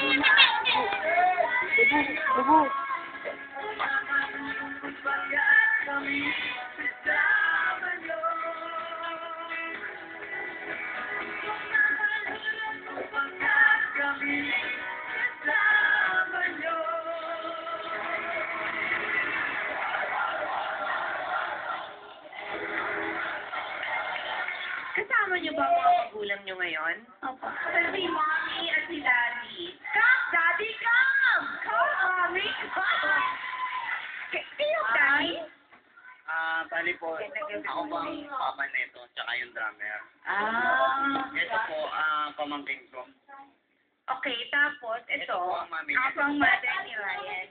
Debo! Kasama niyo ba ang mga magulang niyo ngayon? Opo. Pero Kasi mommy at sila bali po, ako po ang papa nito, tsaka yung drummer. Ah. Ito po, ah, pamangkin ko. Okay, tapos, ito. Ito po ang mami Ako niya. ang mother ni Ryan.